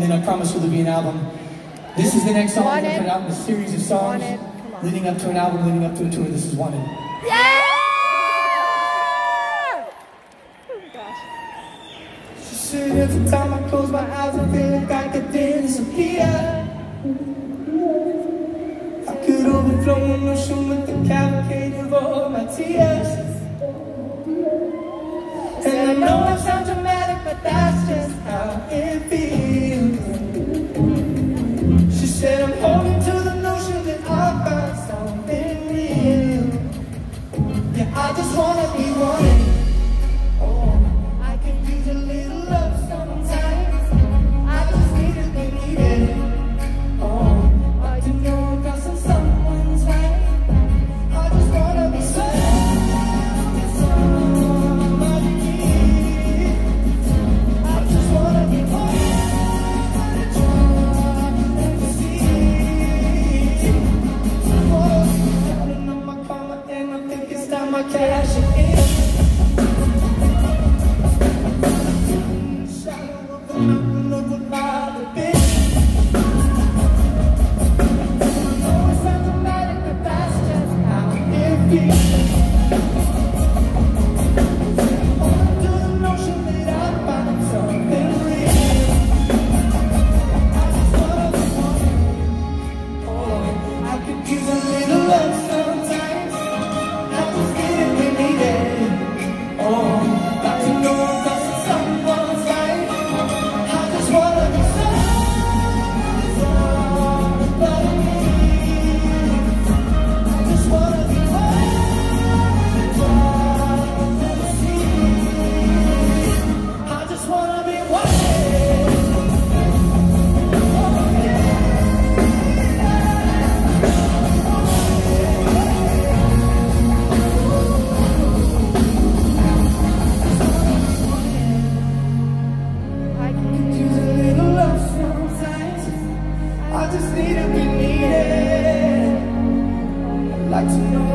And then I promise you'll be an album. This is the next song we're going to put out in a series of songs leading up to an album, leading up to a tour. This is Wanted. Yeah! every time I close my eyes I feel like I could disappear I could overflow an ocean with the cavalcade of all my tears said I'm holding God's